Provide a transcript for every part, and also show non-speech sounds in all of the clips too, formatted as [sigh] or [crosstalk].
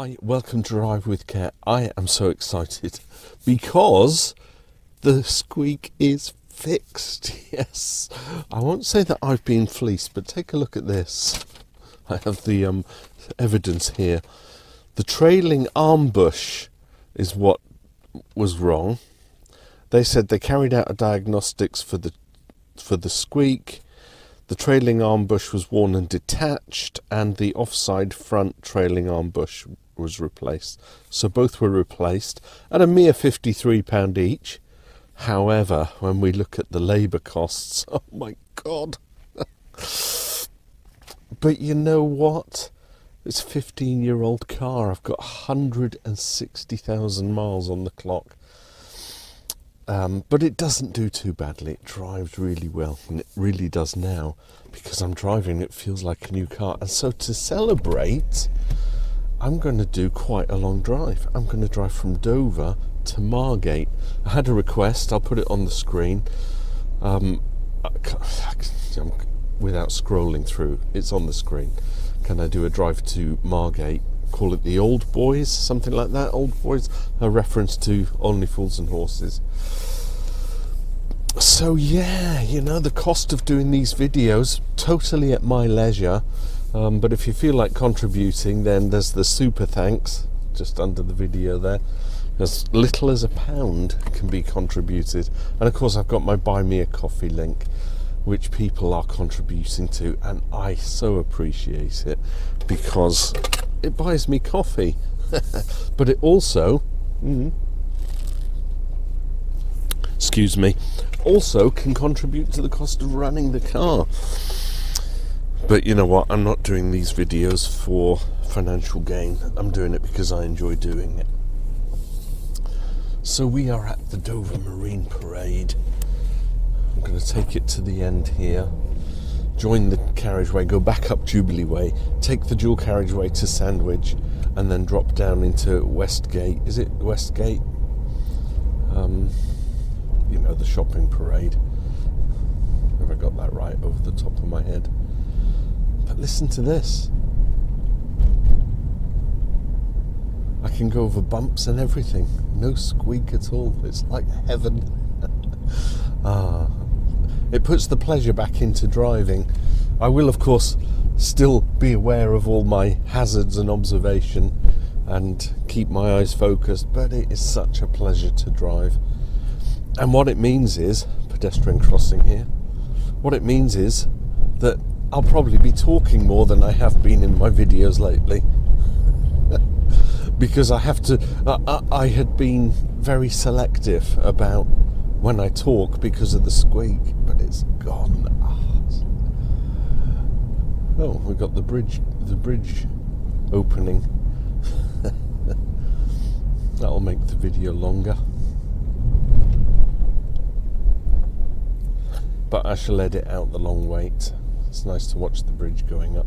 Hi, welcome to Drive with Care. I am so excited because the squeak is fixed. [laughs] Yes, I won't say that I've been fleeced, but take a look at this. I have the um, evidence here. The trailing arm bush is what was wrong. They said they carried out a diagnostics for the for the squeak. The trailing arm bush was worn and detached, and the offside front trailing arm bush was replaced. So both were replaced at a mere £53 each. However, when we look at the labour costs, [laughs] oh my god. [laughs] but you know what? It's a 15 year old car. I've got 160,000 miles on the clock. Um, but it doesn't do too badly. It drives really well, and it really does now because I'm driving. It feels like a new car, and so to celebrate, I'm going to do quite a long drive. I'm going to drive from Dover to Margate. I had a request. I'll put it on the screen. Um, without scrolling through, it's on the screen. Can I do a drive to Margate? Call it the Old Boys, something like that. Old Boys, a reference to Only Fools and Horses. So yeah, you know the cost of doing these videos totally at my leisure. Um, but if you feel like contributing, then there's the super thanks just under the video there. As little as a pound can be contributed, and of course I've got my buy me a coffee link which people are contributing to, and I so appreciate it because it buys me coffee, [laughs] but it also, mm, excuse me, also can contribute to the cost of running the car. But you know what? I'm not doing these videos for financial gain. I'm doing it because I enjoy doing it. So we are at the Dover Marine Parade. I'm going to take it to the end here, join the carriageway, go back up Jubilee Way, take the dual carriageway to Sandwich, and then drop down into Westgate. Is it Westgate? Um, you know, the shopping parade. Have I got that right over the top of my head? Listen to this. I can go over bumps and everything. No squeak at all. It's like heaven. [laughs] ah, it puts the pleasure back into driving. I will, of course, still be aware of all my hazards and observation and keep my eyes focused, but it is such a pleasure to drive. And what it means is pedestrian crossing here. What it means is that I'll probably be talking more than I have been in my videos lately. [laughs] because I have to, I, I, had been very selective about when I talk because of the squeak, but it's gone. Ah. Oh, we've got the bridge, the bridge opening. [laughs] That'll make the video longer. But I shall edit out the long wait. It's nice to watch the bridge going up.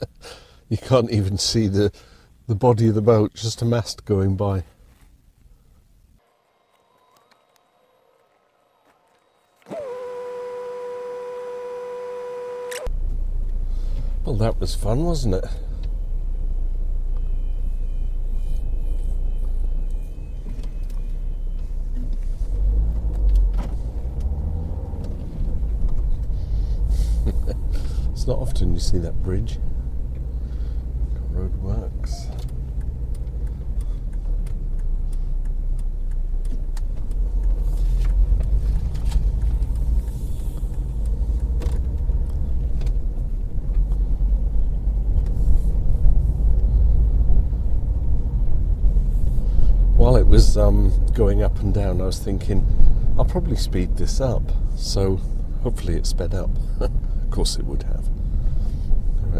[laughs] you can't even see the the body of the boat, just a mast going by. Well, that was fun, wasn't it? [laughs] it's not often you see that bridge. Road works. while it was um, going up and down, I was thinking, I'll probably speed this up. So hopefully it sped up. [laughs] of course it would have.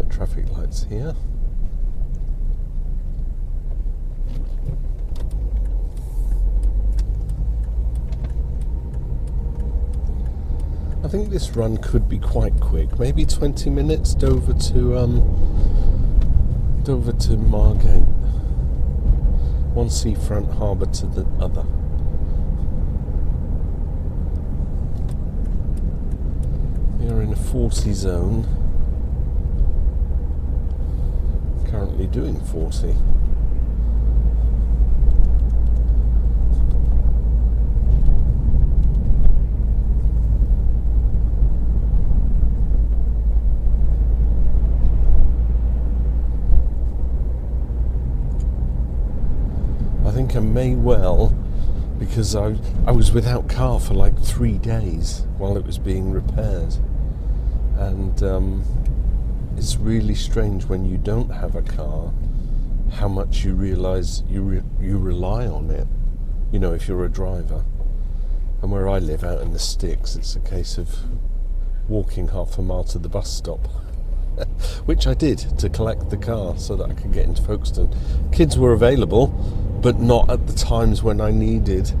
Traffic lights here. I think this run could be quite quick. Maybe 20 minutes Dover to um, Dover to Margate. One seafront harbour to the other. We are in a 40 zone. Currently doing 40. I may well because I, I was without car for like three days while it was being repaired. And um, it's really strange when you don't have a car how much you realize you, re- you rely on it, you know, if you're a driver. And where I live out in the sticks, it's a case of walking half a mile to the bus stop. [laughs] Which I did to collect the car so that I could get into Folkestone. Kids were available, but not at the times when I needed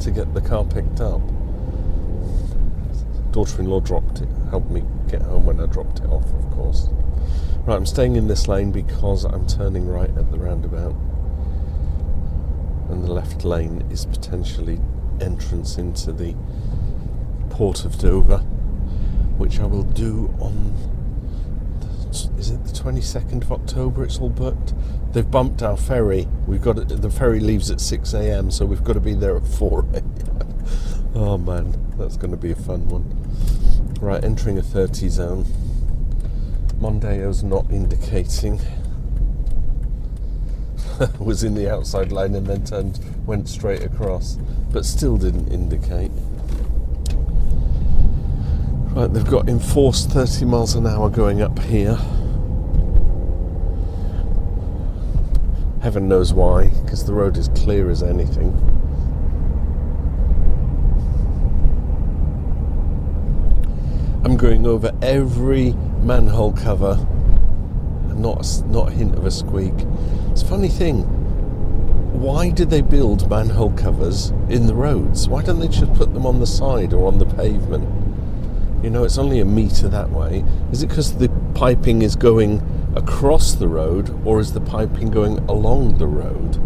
to get the car picked up. Daughter-in-law dropped it, helped me get home when I dropped it off, of course. Right, I'm staying in this lane because I'm turning right at the roundabout, and the left lane is potentially entrance into the port of Dover, which I will do on. The, is it the 22nd of October? It's all booked. They've bumped our ferry. We've got it, the ferry leaves at 6 a.m., so we've got to be there at 4 a.m. [laughs] oh man, that's going to be a fun one. Right, entering a 30 zone. Mondeo's not indicating. [laughs] was in the outside lane and then turned, went straight across, but still didn't indicate. Right, they've got enforced 30 miles an hour going up here. Heaven knows why, because the road is clear as anything. I'm going over every manhole cover and not not a hint of a squeak. It's a funny thing. Why did they build manhole covers in the roads? Why don't they just put them on the side or on the pavement? You know, it's only a metre that way. Is it because the piping is going across the road or is the piping going along the road?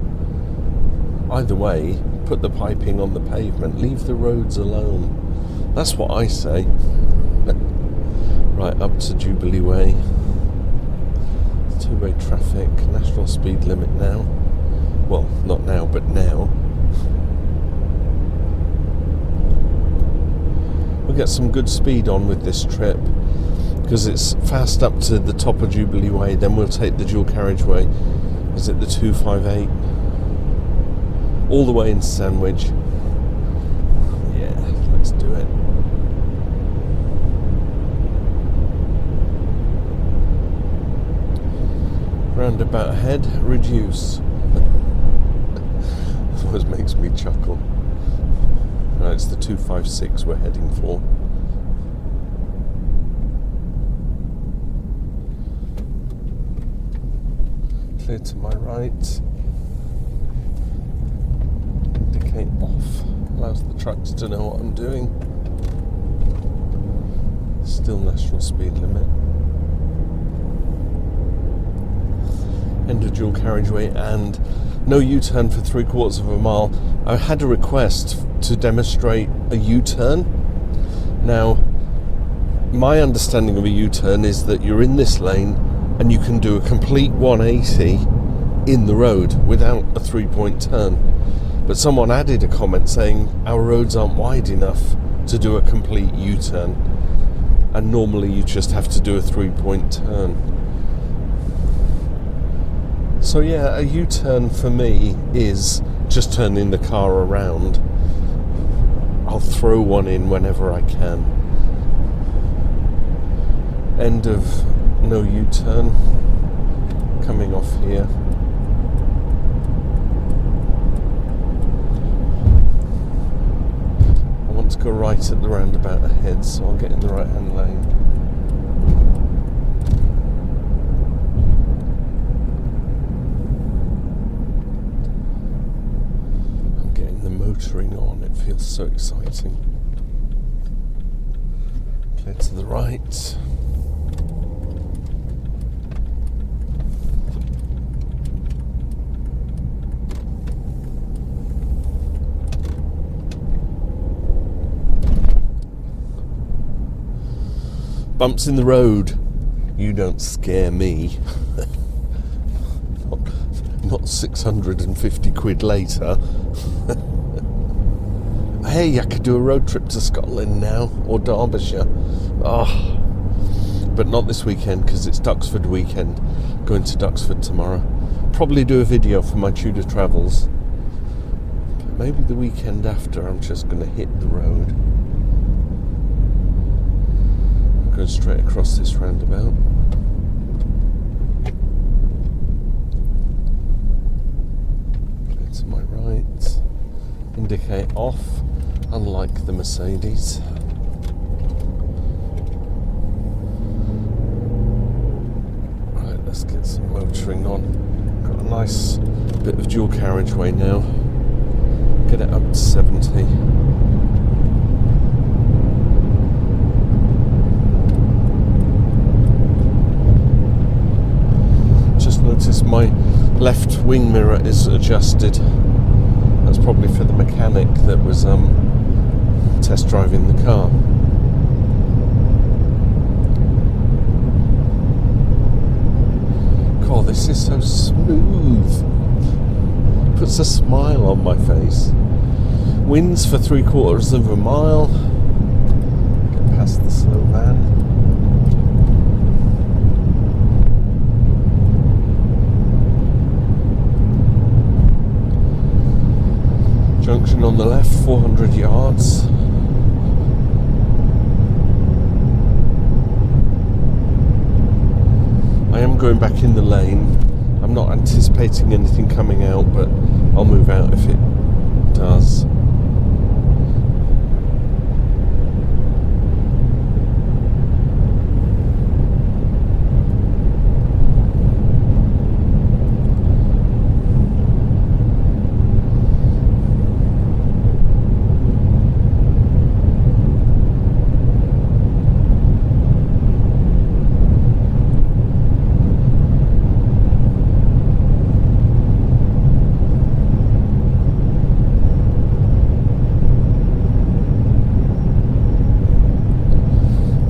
Either way, put the piping on the pavement, leave the roads alone. That's what I say. right up to Jubilee Way. Two way traffic, national speed limit now. Well, not now, but now. We'll get some good speed on with this trip because it's fast up to the top of Jubilee Way, then we'll take the dual carriageway. Is it the 258? All the way into Sandwich. Yeah, let's do it. Roundabout ahead, reduce. [laughs] always makes me chuckle. It's the 256 we're heading for. To my right. Indicate off. Allows the trucks to know what I'm doing. Still national speed limit. End of dual carriageway and no U-turn for three quarters of a mile. I had a request to demonstrate a U-turn. Now, my understanding of a U-turn is that you're in this lane and you can do a complete 180 in the road without a three-point turn. But someone added a comment saying our roads aren't wide enough to do a complete U-turn, and normally you just have to do a three-point turn. So yeah, a U-turn for me is just turning the car around. I'll throw one in whenever I can. End of no U-turn. Coming off here. I want to go right at the roundabout ahead, so I'll get in the right hand lane. I'm getting the motoring on, it feels so exciting. Clear to the right. Bumps in the road. You don't scare me. [laughs] not, not 650 quid later. [laughs] hey, I could do a road trip to Scotland now or Derbyshire. Oh, but not this weekend because it's Duxford weekend. Going to Duxford tomorrow. Probably do a video for my Tudor travels. Maybe the weekend after, I'm just going to hit the road. Go straight across this roundabout. Clear to my right. Indicate off, unlike the Mercedes. Right, let's get some motoring on. Got a nice bit of dual carriageway now. Get it up to 70. My left wing mirror is adjusted. That's probably for the mechanic that was um, test driving the car. God, this is so smooth. Puts a smile on my face. Winds for three quarters of a mile. Get past the slow van. On the left, 400 yards. I am going back in the lane. I'm not anticipating anything coming out, but I'll move out if it does.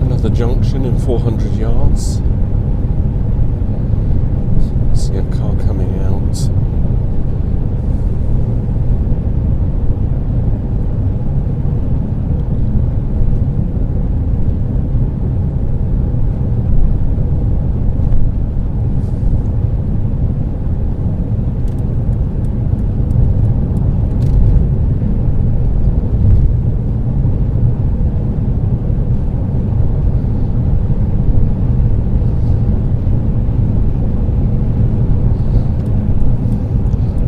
Another junction in 400 yards. See a car coming out.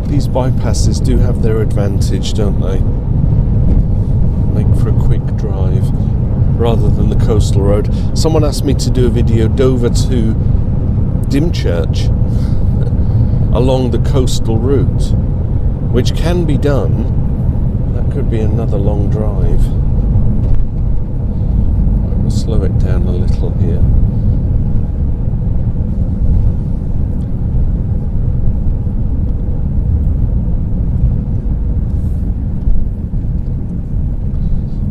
These bypasses do have their advantage, don't they? Make for a quick drive rather than the coastal road. Someone asked me to do a video Dover to Dymchurch [laughs] along the coastal route, which can be done. That could be another long drive. We'll slow it down a little here.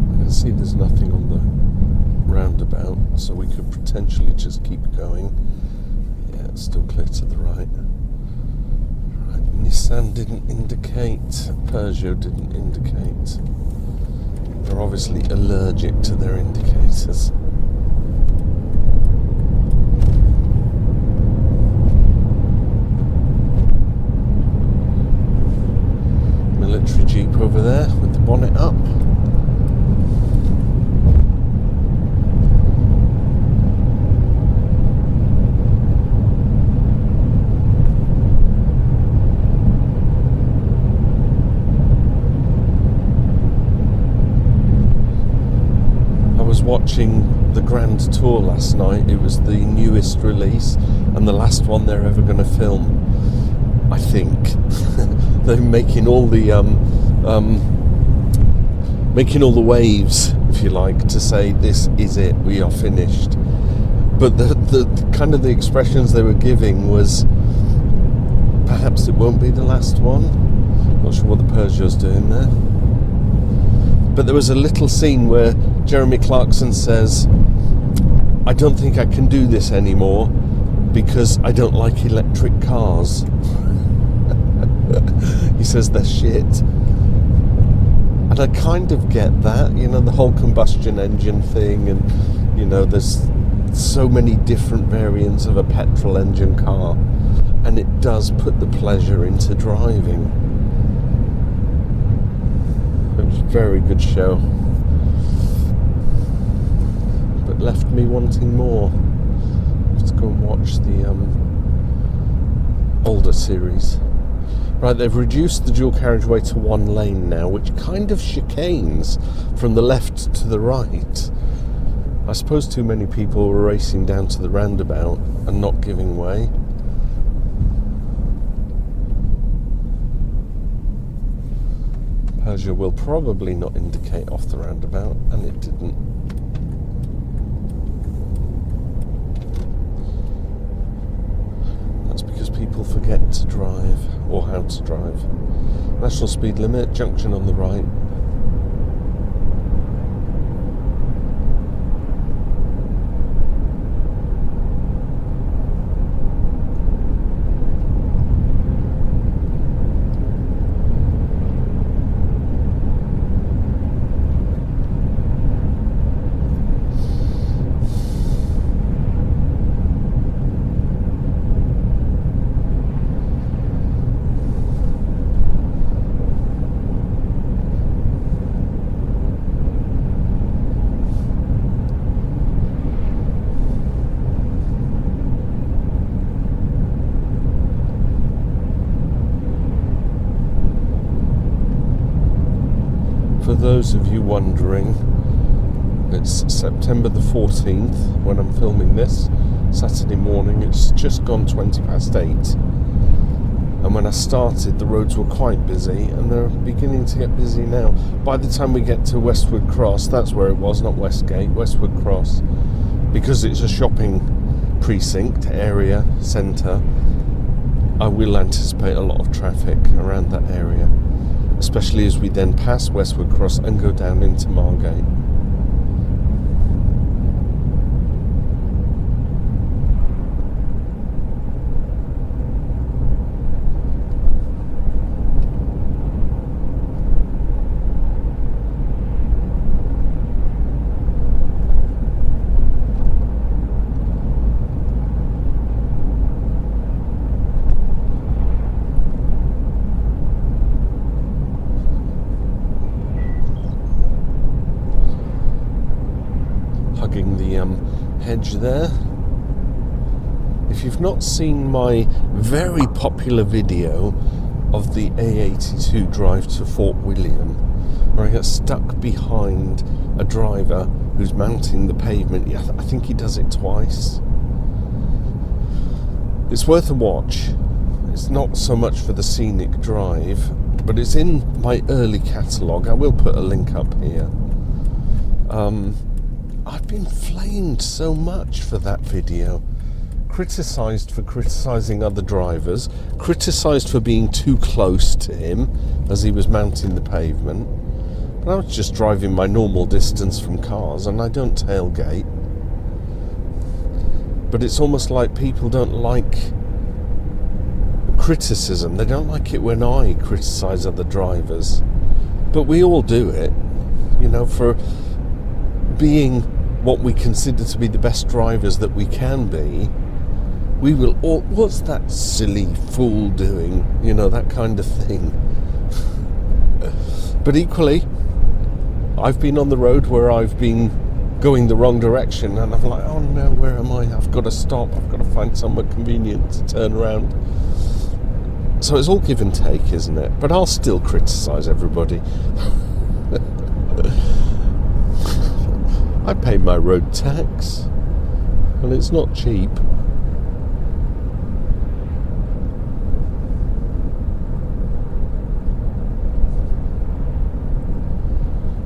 I can see there's nothing on the roundabout, so we could potentially just keep going. Yeah, it's still clear to the right. Right, Nissan didn't indicate, Peugeot didn't indicate. They're obviously allergic to their indicators. Military Jeep over there with the bonnet up. I was watching the Grand Tour last night. It was the newest release and the last one they're ever going to film. I think [laughs] they're making all the um, um, making all the waves, if you like, to say this is it, we are finished. But the, the kind of the expressions they were giving was perhaps it won't be the last one. Not sure what the Peugeot's doing there. But there was a little scene where Jeremy Clarkson says, I don't think I can do this anymore because I don't like electric cars. [laughs] he says they're shit. And I kind of get that, you know, the whole combustion engine thing, and, you know, there's so many different variants of a petrol engine car, and it does put the pleasure into driving. It was a very good show, left me wanting more. Let's go and watch the um, older series. Right, they've reduced the dual carriageway to one lane now, which kind of chicanes from the left to the right. I suppose too many people were racing down to the roundabout and not giving way. Peugeot will probably not indicate off the roundabout, and it didn't. That's because people forget to drive or how to drive. National speed limit, junction on the right, those of you wondering, it's September the 14th when I'm filming this, Saturday morning. It's just gone 20 past 8. And when I started, the roads were quite busy, and they're beginning to get busy now. By the time we get to Westwood Cross, that's where it was, not Westgate, Westwood Cross, because it's a shopping precinct, area, centre, I will anticipate a lot of traffic around that area especially as we then pass Westwood Cross and go down into Margate. There. If you've not seen my very popular video of the A82 drive to Fort William, where I get stuck behind a driver who's mounting the pavement, I think he does it twice. It's worth a watch. It's not so much for the scenic drive, but it's in my early catalogue. I will put a link up here. Um, I've been flamed so much for that video. Criticised for criticising other drivers, criticised for being too close to him as he was mounting the pavement. But I was just driving my normal distance from cars and I don't tailgate. But it's almost like people don't like criticism. They don't like it when I criticise other drivers. But we all do it, you know, for being what we consider to be the best drivers that we can be, we will all, what's that silly fool doing? You know, that kind of thing. [laughs] but equally, I've been on the road where I've been going the wrong direction and I'm like, oh no, where am I? I've got to stop, I've got to find somewhere convenient to turn around. So it's all give and take, isn't it? But I'll still criticise everybody. [laughs] I pay my road tax, and it's not cheap.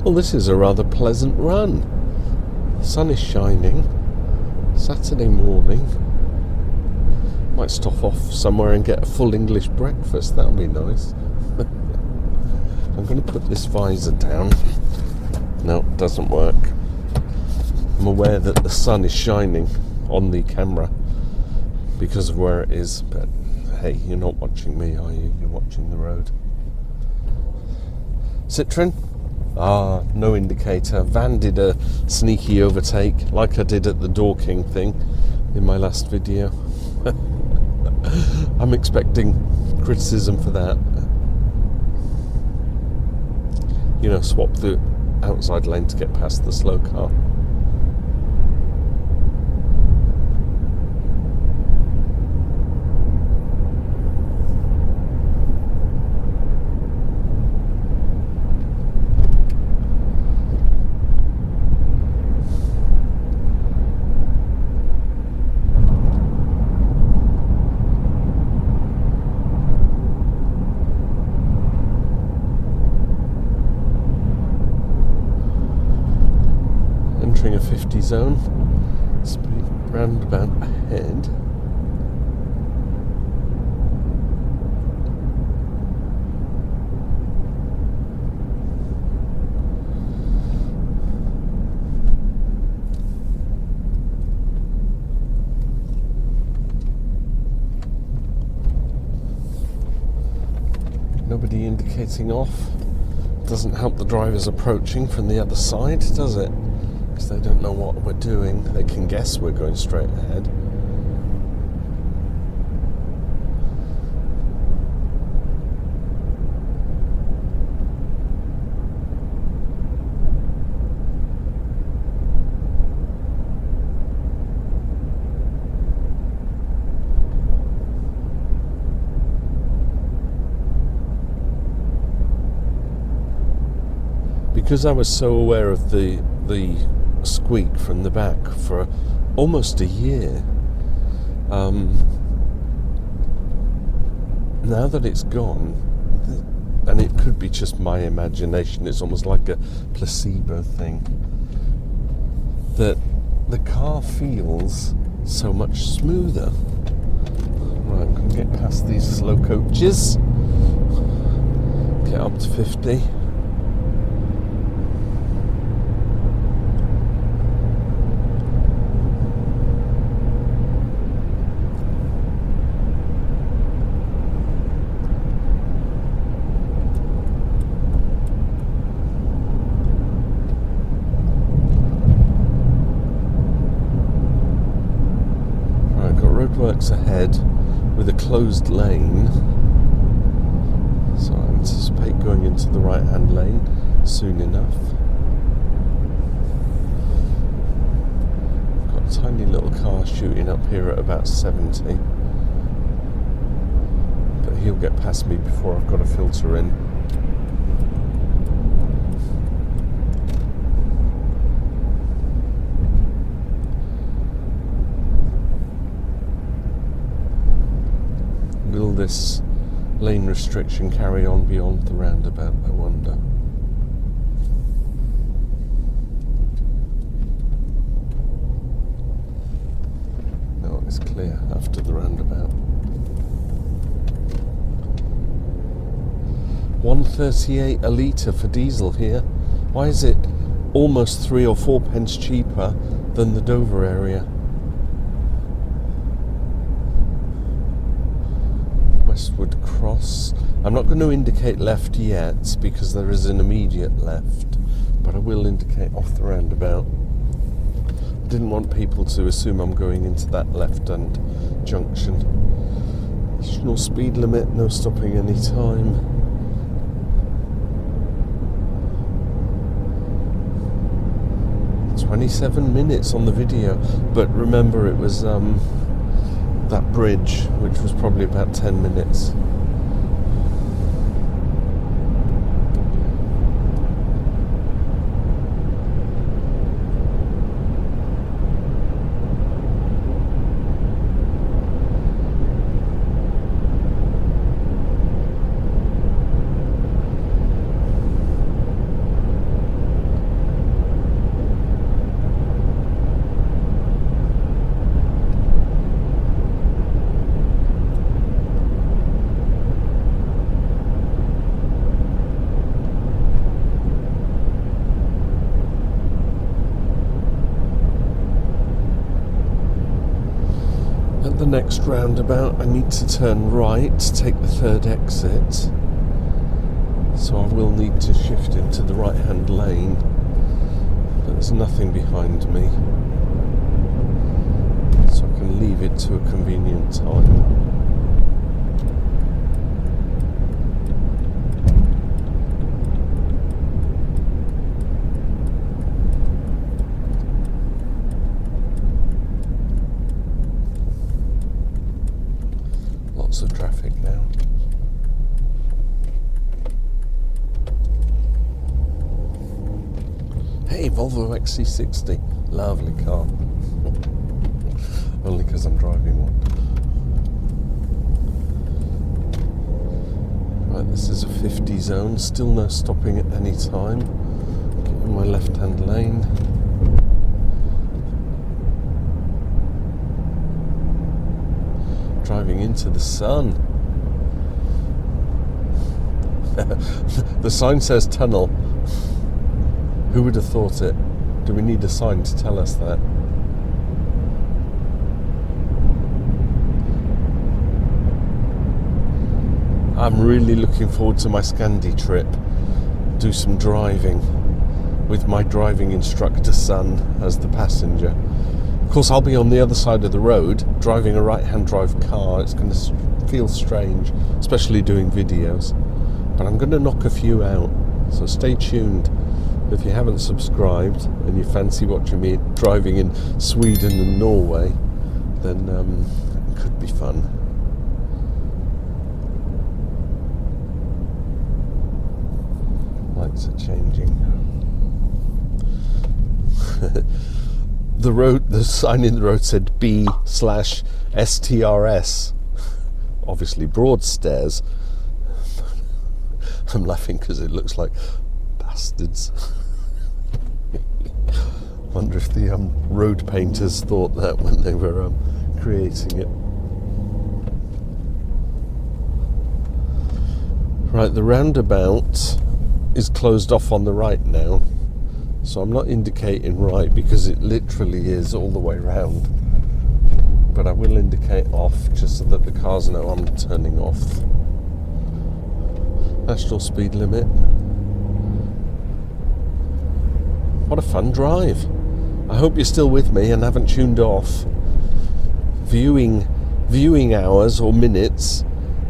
Well, this is a rather pleasant run. The sun is shining. Saturday morning. Might stop off somewhere and get a full English breakfast. That would be nice. [laughs] I'm going to put this visor down. No, it doesn't work. I'm aware that the sun is shining on the camera because of where it is, but hey, you're not watching me, are you? You're watching the road. Citroen? Ah, no indicator. Van did a sneaky overtake, like I did at the Dorking thing in my last video. [laughs] I'm expecting criticism for that. You know, swap the outside lane to get past the slow car. entering a 50 zone. Speed roundabout ahead. Off. Doesn't help the drivers approaching from the other side, does it? because they don't know what we're doing. They can guess we're going straight ahead. Because I was so aware of the the squeak from the back for almost a year. Um, now that it's gone, and it could be just my imagination, it's almost like a placebo thing, that the car feels so much smoother. Right, going to get past these slow coaches, get up to 50. roadworks ahead with a closed lane. So I anticipate going into the right hand lane soon enough. Got a tiny little car shooting up here at about 70. But he'll get past me before I've got a filter in. will this lane restriction carry on beyond the roundabout, I wonder? No, it's clear after the roundabout. 138 a litre for diesel here. Why is it almost three or four pence cheaper than the Dover area? I'm not going to indicate left yet because there is an immediate left, but I will indicate off the roundabout. I didn't want people to assume I'm going into that left hand junction. No speed limit, no stopping any time. Twenty-seven minutes on the video, but remember it was um, that bridge, which was probably about 10 minutes. Roundabout, I need to turn right, to take the third exit. So I will need to shift into the right hand lane. But there's nothing behind me. So I can leave it to a convenient time. Of traffic now. Hey, Volvo XC60. Lovely car. [laughs] Only because I'm driving one. Right, this is a 50 zone. Still no stopping at any time. Get in my left hand lane. Driving into the sun. [laughs] the sign says tunnel. Who would have thought it? Do we need a sign to tell us that? I'm really looking forward to my Scandi trip. Do some driving with my driving instructor son as the passenger. Course, I'll be on the other side of the road driving a right hand drive car. It's going to feel strange, especially doing videos. But I'm going to knock a few out, so stay tuned. If you haven't subscribed and you fancy watching me driving in Sweden and Norway, then um, it could be fun. Lights are changing. The road, the sign in the road said B slash STRS. Obviously, Broadstairs. [laughs] I'm laughing because it looks like bastards. [laughs] Wonder if the um, road painters thought that when they were um, creating it. Right, the roundabout is closed off on the right now, so I'm not indicating right because it literally is all the way round. But I will indicate off just so that the cars know I'm turning off. National speed limit. What a fun drive. I hope you're still with me and haven't tuned off. Viewing viewing hours or minutes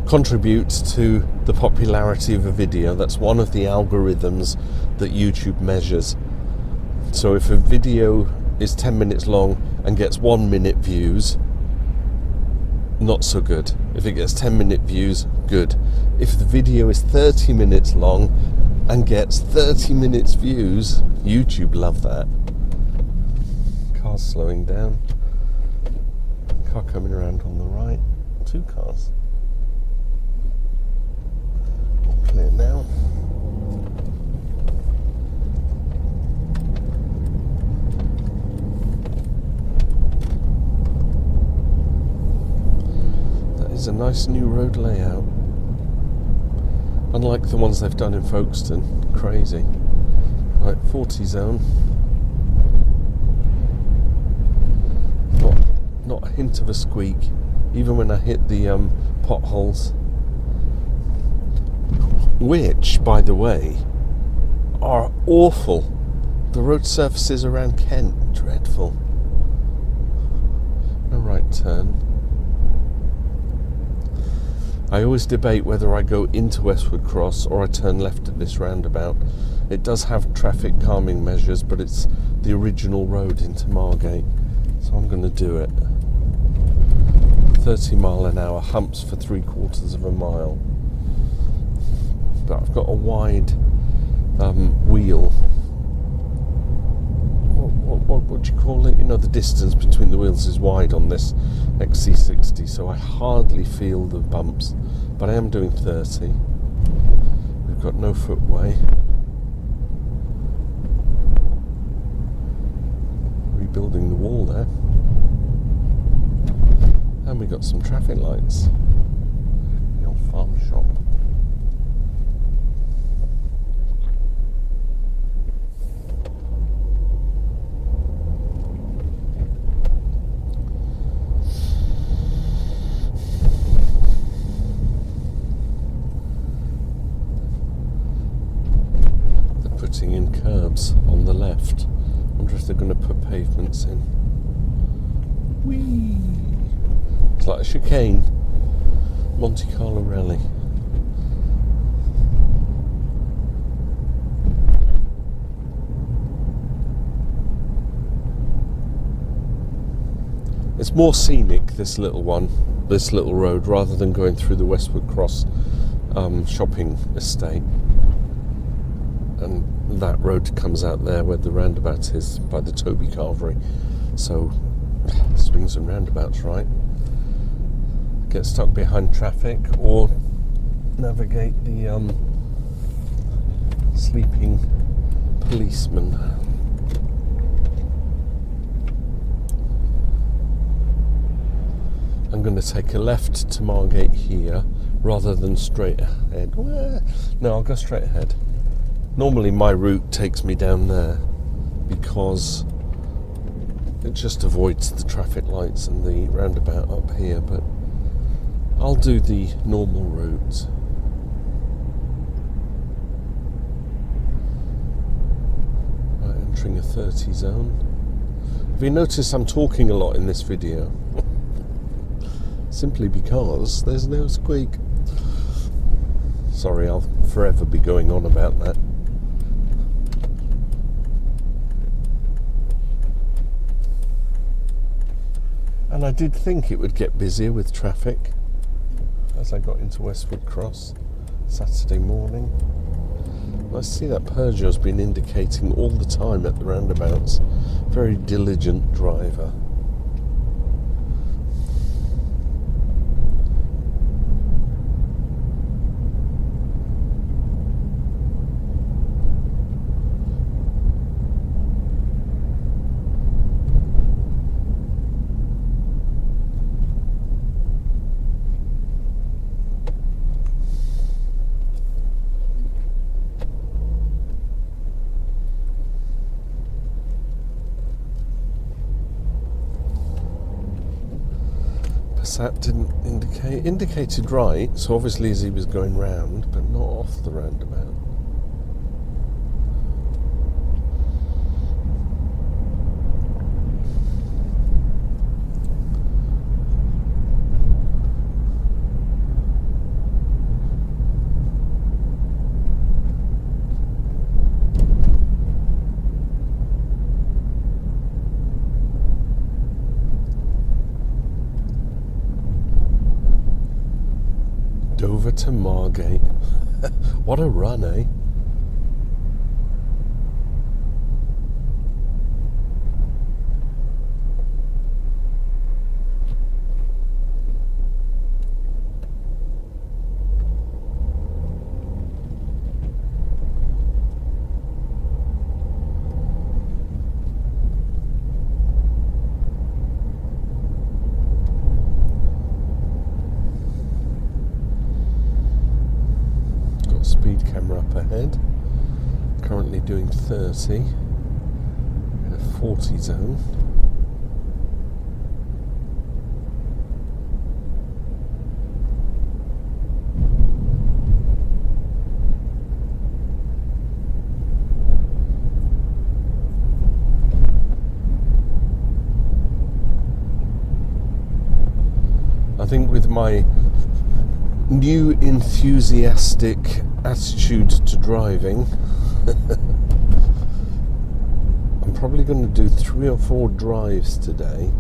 contributes to the popularity of a video. That's one of the algorithms that YouTube measures. So if a video is 10 minutes long and gets 1 minute views, not so good. If it gets 10 minute views, good. If the video is 30 minutes long and gets 30 minutes views, YouTube love that. Cars slowing down. Car coming around on the right. Two cars. All clear now. That is a nice new road layout. Unlike the ones they've done in Folkestone. Crazy. Right, 40 zone. Not, not a hint of a squeak, even when I hit the um, potholes. Which, by the way, are awful. The road surfaces around Kent, dreadful. A right turn. I always debate whether I go into Westwood Cross or I turn left at this roundabout. It does have traffic calming measures, but it's the original road into Margate, so I'm going to do it. 30 mile an hour humps for three quarters of a mile. But I've got a wide um, wheel. What, what, what would you know, the distance between the wheels is wide on this XC60, so I hardly feel the bumps, but I am doing 30. We've got no footway. Rebuilding the wall there. And we got some traffic lights. The old farm shop. if they're going to put pavements in. Whee! It's like a chicane. Monte Carlo Rally. It's more scenic, this little one, this little road, rather than going through the Westwood Cross um, shopping estate. And that road comes out there where the roundabout is by the Toby Carvery. So, [sighs] swings and roundabouts, right? Get stuck behind traffic or navigate the um, sleeping policeman. I'm going to take a left to Margate here rather than straight ahead. No, I'll go straight ahead. Normally, my route takes me down there because it just avoids the traffic lights and the roundabout up here, but I'll do the normal route. Right, entering a 30 zone. Have you noticed I'm talking a lot in this video? [laughs] simply because there's no squeak. Sorry, I'll forever be going on about that. And I did think it would get busier with traffic as I got into Westwood Cross Saturday morning. I see that Peugeot's been indicating all the time at the roundabouts. Very diligent driver. Passat didn't indicate indicated right, so obviously he was going round, but not off the roundabout. Dover to Margate. [laughs] what a run, eh? Got a speed camera up ahead. Currently doing 30 in a 40 zone. I think with my new enthusiastic attitude to driving, [laughs] probably going to do three or four drives today,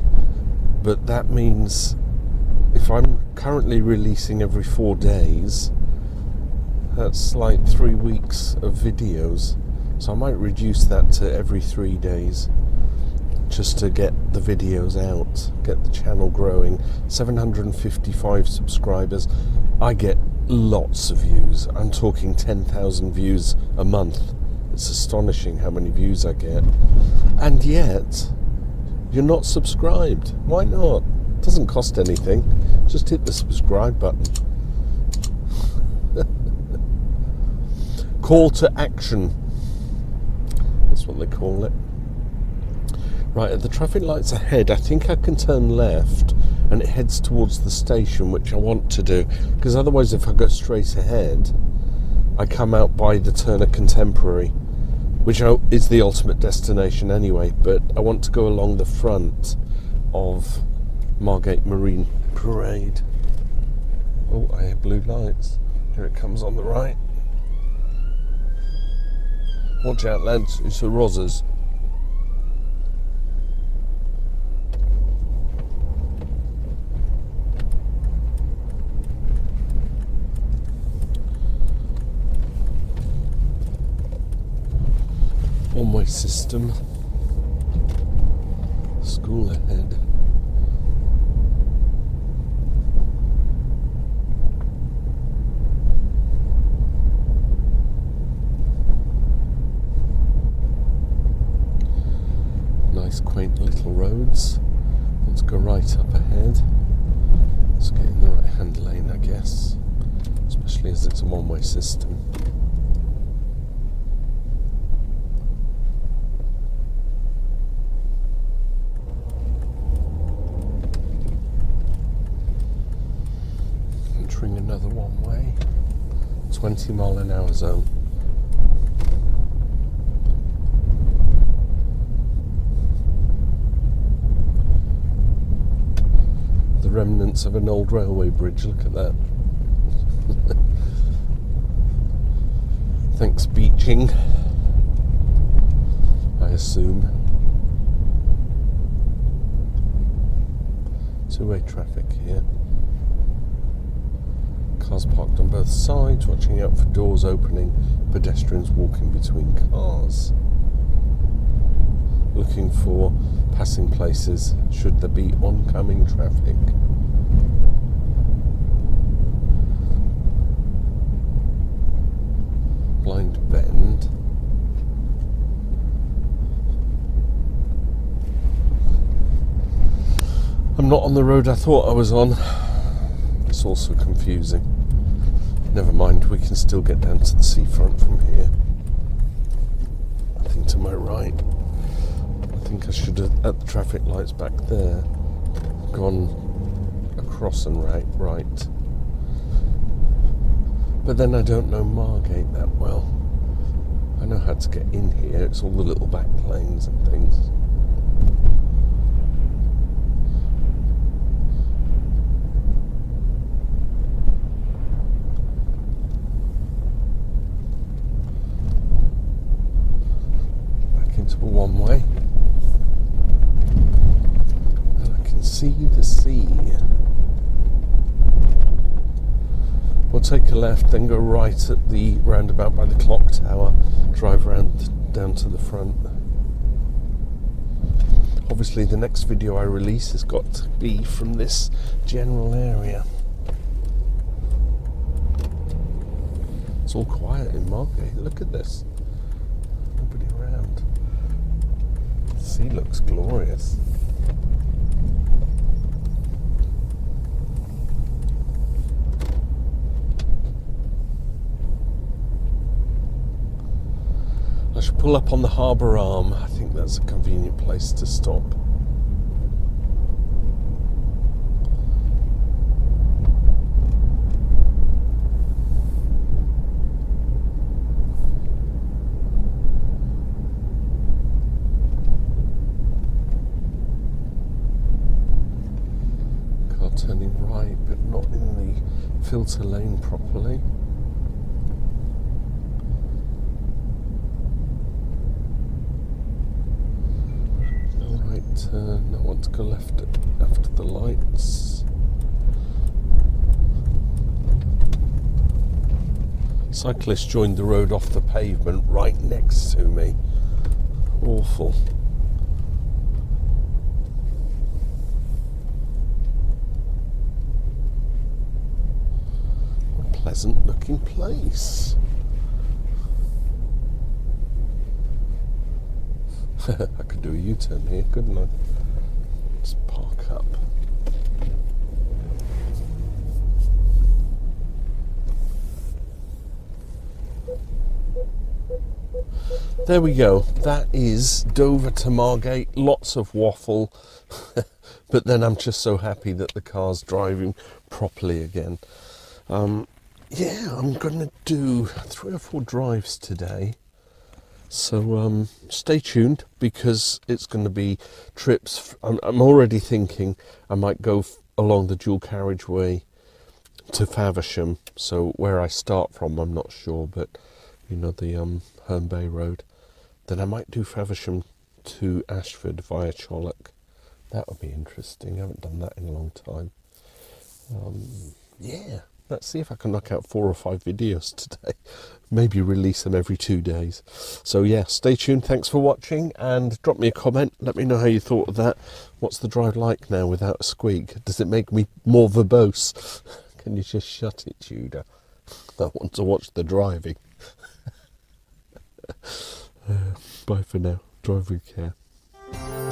but that means if I'm currently releasing every four days, that's like three weeks of videos. So I might reduce that to every three days just to get the videos out, get the channel growing. 755 subscribers. I get lots of views. I'm talking 10,000 views a month. It's astonishing how many views I get. And yet, you're not subscribed. Why not? It doesn't cost anything. Just hit the subscribe button. [laughs] Call to action. That's what they call it. Right, at the traffic lights ahead, I think I can turn left and it heads towards the station, which I want to do. Because otherwise, if I go straight ahead, I come out by the Turner Contemporary which is the ultimate destination anyway. But I want to go along the front of Margate Marine Parade. Oh, I hear blue lights. Here it comes on the right. Watch out, lads. It's the Rozzers. One-way system. School ahead. nice quaint little roads. Let's go right up ahead. Let's get in the right hand lane, I guess, especially as it's a one way system. Entering another one way, 20 mile an hour zone. The remnants of an old railway bridge. Look at that. [laughs] Thanks, Beeching. I assume. Two way traffic here. Cars parked on both sides, watching out for doors opening, pedestrians walking between cars. Looking for passing places should there be oncoming traffic. Blind Bend. I'm not on the road I thought I was on. It's also confusing. Never mind, we can still get down to the seafront from here. I think to my right I think I should have, at the traffic lights back there, gone across and right, right. But then I don't know Margate that well. I know how to get in here, it's all the little back lanes and things. Back into one way. And I can see the sea. We'll take a left, then go right at the roundabout by the clock tower, drive around down to the front. Obviously, the next video I release has got to be from this general area. It's all quiet in Margate. Look at this. Nobody around. The sea looks glorious. I should pull up on the harbour arm. I think that's a convenient place to stop. Car turning right, but not in the filter lane properly. turn. Uh, I want to go left after the lights. Cyclist joined the road off the pavement right next to me. Awful. What a pleasant looking place. [laughs] I could do a U-turn here, couldn't I? Let's park up. There we go. That is Dover to Margate. Lots of waffle. [laughs] but then I'm just so happy that the car's driving properly again. Um, yeah, I'm going to do three or four drives today So um, stay tuned because it's going to be trips. I'm, I'm already thinking I might go along the dual carriageway to Faversham. So where I start from, I'm not sure, but you know the um, Herne Bay Road. Then I might do Faversham to Ashford via Challock. That would be interesting. I haven't done that in a long time. Um, yeah, let's see if I can knock out four or five videos [laughs] today. Maybe release them every two days. So, yeah, stay tuned. Thanks for watching and drop me a comment. Let me know how you thought of that. What's the drive like now without a squeak? Does it make me more verbose? [laughs] Can you just shut it, Tudor? [laughs] I want to watch the driving. uh, bye for now. Drive with care.